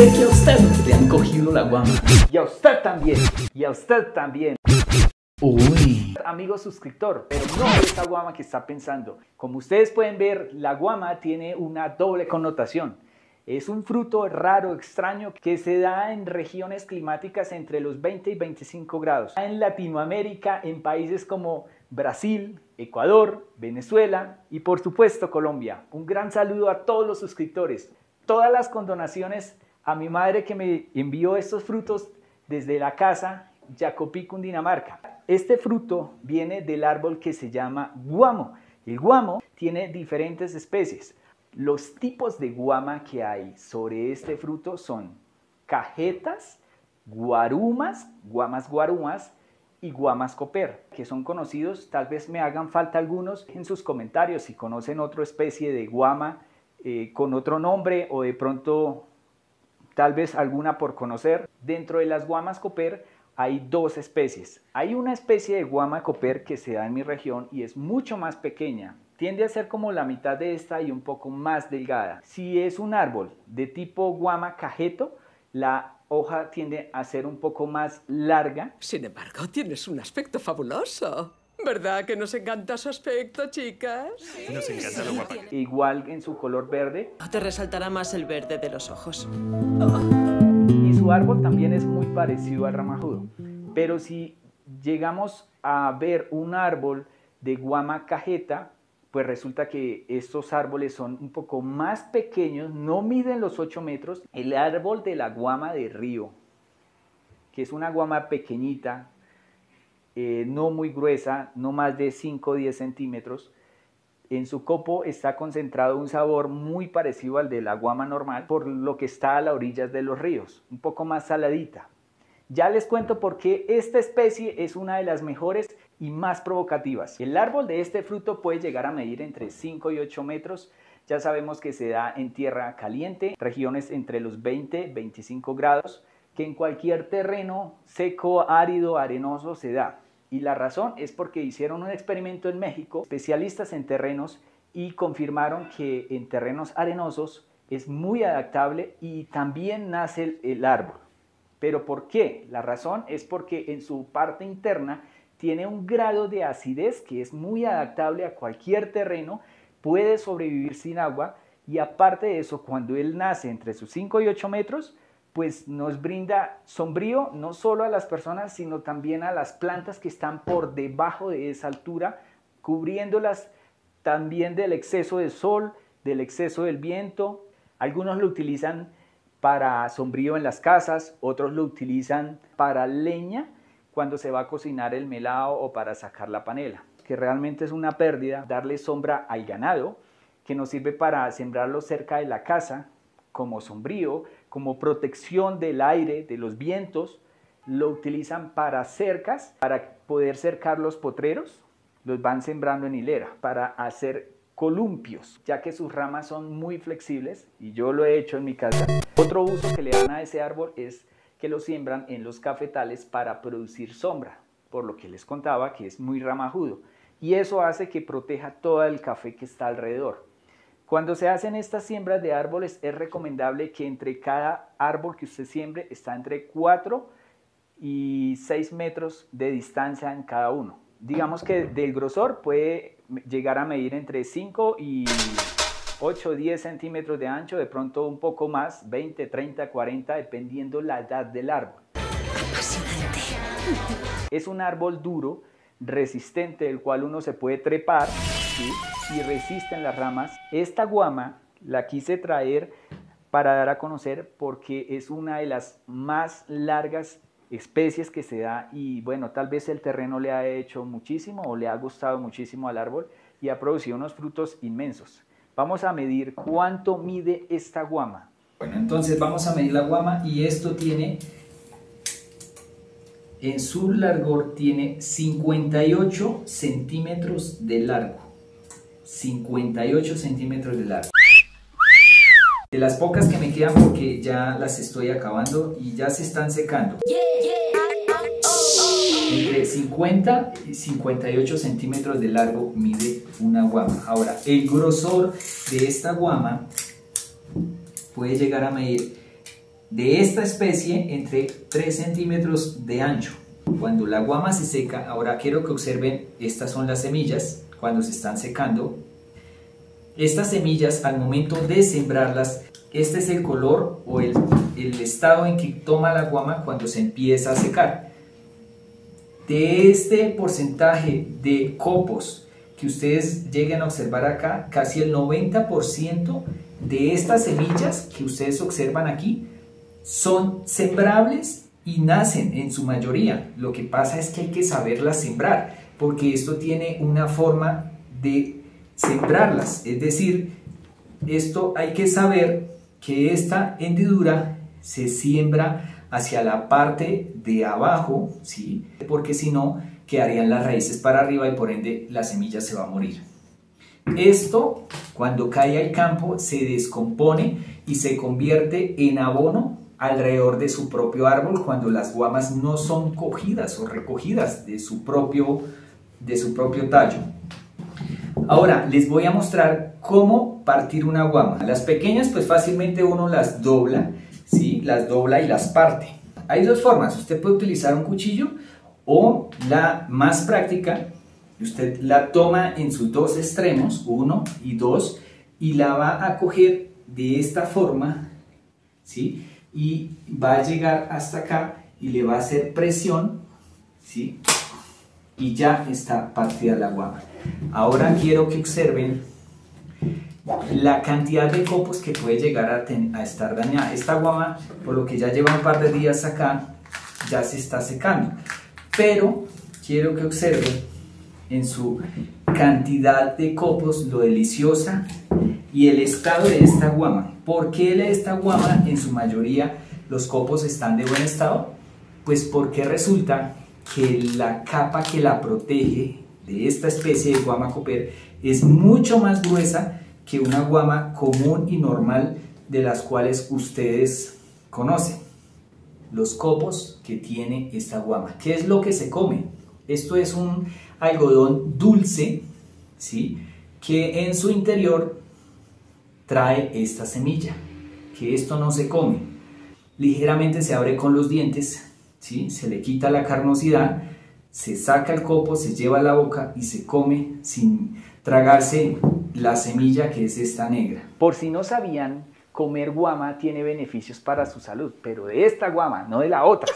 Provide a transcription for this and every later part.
sé que a usted le han cogido la guama. Y a usted también. Y a usted también. Uy. Amigo suscriptor, pero no esa guama que está pensando. Como ustedes pueden ver, la guama tiene una doble connotación. Es un fruto raro, extraño, que se da en regiones climáticas entre los 20 y 25 grados. En Latinoamérica, en países como Brasil, Ecuador, Venezuela y por supuesto Colombia. Un gran saludo a todos los suscriptores. Todas las condonaciones a mi madre que me envió estos frutos desde la casa Jacopí, Cundinamarca. Este fruto viene del árbol que se llama guamo. El guamo tiene diferentes especies. Los tipos de guama que hay sobre este fruto son cajetas, guarumas, guamas guarumas y guamas coper, que son conocidos, tal vez me hagan falta algunos en sus comentarios si conocen otra especie de guama eh, con otro nombre o de pronto tal vez alguna por conocer. Dentro de las guamas coper hay dos especies. Hay una especie de guama coper que se da en mi región y es mucho más pequeña. Tiende a ser como la mitad de esta y un poco más delgada. Si es un árbol de tipo guama cajeto, la hoja tiende a ser un poco más larga. Sin embargo, tienes un aspecto fabuloso. ¿Verdad que nos encanta su aspecto, chicas? Sí. Nos encanta lo guapa. Igual en su color verde. Te resaltará más el verde de los ojos. Y su árbol también es muy parecido al ramajudo. Pero si llegamos a ver un árbol de guama cajeta, pues resulta que estos árboles son un poco más pequeños, no miden los 8 metros. El árbol de la guama de río, que es una guama pequeñita, eh, no muy gruesa, no más de 5 o 10 centímetros, en su copo está concentrado un sabor muy parecido al de la guama normal, por lo que está a las orillas de los ríos, un poco más saladita. Ya les cuento por qué esta especie es una de las mejores y más provocativas. El árbol de este fruto puede llegar a medir entre 5 y 8 metros. Ya sabemos que se da en tierra caliente, regiones entre los 20 y 25 grados, que en cualquier terreno seco, árido, arenoso se da. Y la razón es porque hicieron un experimento en México, especialistas en terrenos, y confirmaron que en terrenos arenosos es muy adaptable y también nace el, árbol. ¿Pero por qué? La razón es porque en su parte interna tiene un grado de acidez que es muy adaptable a cualquier terreno, puede sobrevivir sin agua y aparte de eso, cuando él nace entre sus 5 y 8 metros, pues nos brinda sombrío no solo a las personas, sino también a las plantas que están por debajo de esa altura, cubriéndolas también del exceso de sol, del exceso del viento. Algunos lo utilizan para sombrío en las casas, otros lo utilizan para leña cuando se va a cocinar el melado o para sacar la panela, que realmente es una pérdida darle sombra al ganado, que nos sirve para sembrarlo cerca de la casa como sombrío, como protección del aire, de los vientos, lo utilizan para cercas, para poder cercar los potreros, los van sembrando en hilera, para hacer columpios, ya que sus ramas son muy flexibles y yo lo he hecho en mi casa. Otro uso que le dan a ese árbol es que lo siembran en los cafetales para producir sombra, por lo que les contaba que es muy ramajudo y eso hace que proteja todo el café que está alrededor. Cuando se hacen estas siembras de árboles es recomendable que entre cada árbol que usted siembre está entre 4 y 6 metros de distancia en cada uno. Digamos que del grosor puede llegar a medir entre 5 y 8 o 10 centímetros de ancho, de pronto un poco más, 20, 30, 40, dependiendo la edad del árbol. Es un árbol duro, resistente, del cual uno se puede trepar y resisten las ramas. Esta guama la quise traer para dar a conocer porque es una de las más largas especies que se da y bueno, tal vez el terreno le ha hecho muchísimo o le ha gustado muchísimo al árbol y ha producido unos frutos inmensos. Vamos a medir cuánto mide esta guama. Bueno, entonces vamos a medir la guama y esto tiene, en su largor tiene 58 centímetros de largo. 58 centímetros de largo. De las pocas que me quedan porque ya las estoy acabando y ya se están secando. Entre 50 y 58 centímetros de largo mide una guama. Ahora, el grosor de esta guama puede llegar a medir de esta especie entre 3 centímetros de ancho. Cuando la guama se seca, ahora quiero que observen, estas son las semillas cuando se están secando. Estas semillas al momento de sembrarlas, este es el color o el, el estado en que toma la guama cuando se empieza a secar. De este porcentaje de copos que ustedes lleguen a observar acá, casi el 90% de estas semillas que ustedes observan aquí son sembrables y nacen en su mayoría. Lo que pasa es que hay que saberlas sembrar, porque esto tiene una forma de sembrarlas. Es decir, esto hay que saber que esta hendidura se siembra hacia la parte de abajo, ¿sí? porque si no, quedarían las raíces para arriba y por ende la semilla se va a morir. Esto, cuando cae al campo, se descompone y se convierte en abono alrededor de su propio árbol cuando las guamas no son cogidas o recogidas de su propio, de su propio tallo. Ahora les voy a mostrar cómo partir una guama. Las pequeñas pues fácilmente uno las dobla, ¿sí? las dobla y las parte. Hay dos formas, usted puede utilizar un cuchillo o la más práctica, usted la toma en sus dos extremos, uno y dos, y la va a coger de esta forma, ¿sí? Y va a llegar hasta acá y le va a hacer presión, ¿sí? Y ya está partida la guama. Ahora quiero que observen la cantidad de copos que puede llegar a, a estar dañada. Esta guama, por lo que ya lleva un par de días acá, ya se está secando. Pero quiero que observen en su cantidad de copos lo deliciosa y el estado de esta guama. ¿Por qué esta guama en su mayoría los copos están de buen estado? Pues porque resulta que la capa que la protege de esta especie de guama copper es mucho más gruesa que una guama común y normal de las cuales ustedes conocen. Los copos que tiene esta guama. ¿Qué es lo que se come? Esto es un algodón dulce, ¿sí? que en su interior trae esta semilla, que esto no se come. Ligeramente se abre con los dientes, ¿sí? se le quita la carnosidad, se saca el copo, se lleva a la boca y se come sin tragarse la semilla que es esta negra. Por si no sabían, comer guama tiene beneficios para su salud, pero de esta guama, no de la otra.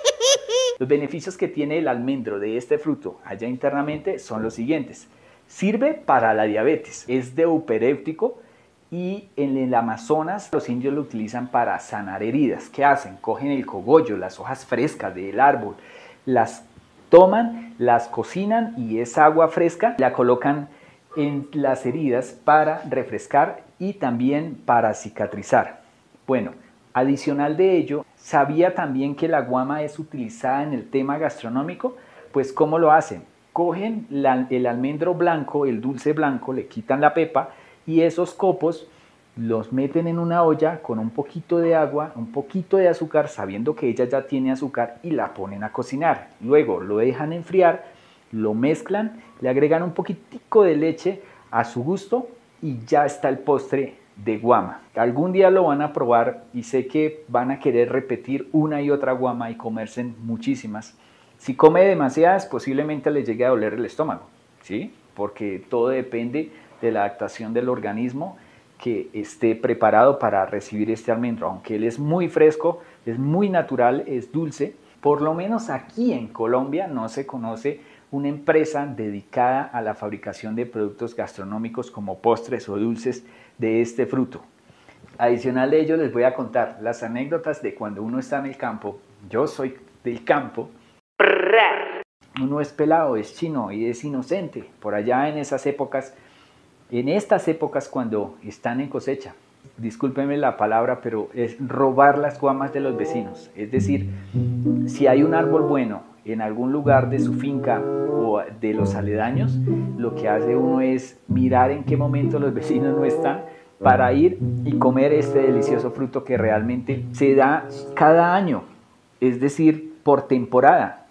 Los beneficios que tiene el almendro de este fruto allá internamente son los siguientes. Sirve para la diabetes, es deuperéutico, y en el Amazonas los indios lo utilizan para sanar heridas. ¿Qué hacen? Cogen el cogollo, las hojas frescas del árbol, las toman, las cocinan y esa agua fresca la colocan en las heridas para refrescar y también para cicatrizar. Bueno, adicional de ello, ¿sabía también que la guama es utilizada en el tema gastronómico? Pues ¿cómo lo hacen? Cogen el almendro blanco, el dulce blanco, le quitan la pepa, y esos copos los meten en una olla con un poquito de agua, un poquito de azúcar, sabiendo que ella ya tiene azúcar y la ponen a cocinar. Luego lo dejan enfriar, lo mezclan, le agregan un poquitico de leche a su gusto y ya está el postre de guama. Algún día lo van a probar y sé que van a querer repetir una y otra guama y comerse muchísimas. Si come demasiadas, posiblemente le llegue a doler el estómago, ¿sí? Porque todo depende de la adaptación del organismo que esté preparado para recibir este almendro. Aunque él es muy fresco, es muy natural, es dulce, por lo menos aquí en Colombia no se conoce una empresa dedicada a la fabricación de productos gastronómicos como postres o dulces de este fruto. Adicional de ello les voy a contar las anécdotas de cuando uno está en el campo. Yo soy del campo. Uno es pelado, es chino y es inocente. Por allá en esas épocas en estas épocas cuando están en cosecha, discúlpenme la palabra, pero es robar las guamas de los vecinos. Es decir, si hay un árbol bueno en algún lugar de su finca o de los aledaños, lo que hace uno es mirar en qué momento los vecinos no están para ir y comer este delicioso fruto que realmente se da cada año, es decir, por temporada.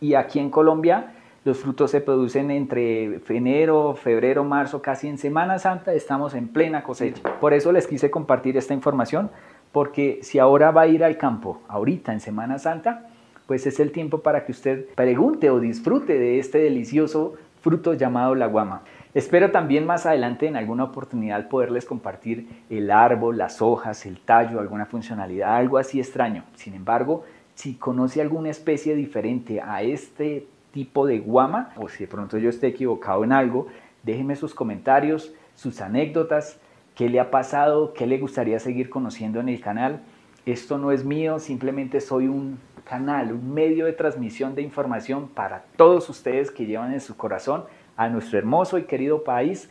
Y aquí en Colombia los frutos se producen entre enero, febrero, marzo, casi en Semana Santa estamos en plena cosecha. Por eso les quise compartir esta información porque si ahora va a ir al campo, ahorita en Semana Santa, pues es el tiempo para que usted pregunte o disfrute de este delicioso fruto llamado la guama. Espero también más adelante en alguna oportunidad poderles compartir el árbol, las hojas, el tallo, alguna funcionalidad, algo así extraño. Sin embargo, si conoce alguna especie diferente a este tipo de guama o si de pronto yo esté equivocado en algo, déjenme sus comentarios, sus anécdotas, qué le ha pasado, qué le gustaría seguir conociendo en el canal. Esto no es mío, simplemente soy un canal, un medio de transmisión de información para todos ustedes que llevan en su corazón a nuestro hermoso y querido país.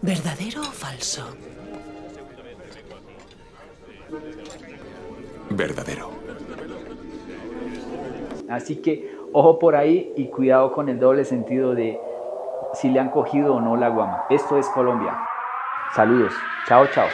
¿Verdadero o falso? Verdadero. Así que ojo por ahí y cuidado con el doble sentido de si le han cogido o no la guama. Esto es Colombia. Saludos. Chao, chao.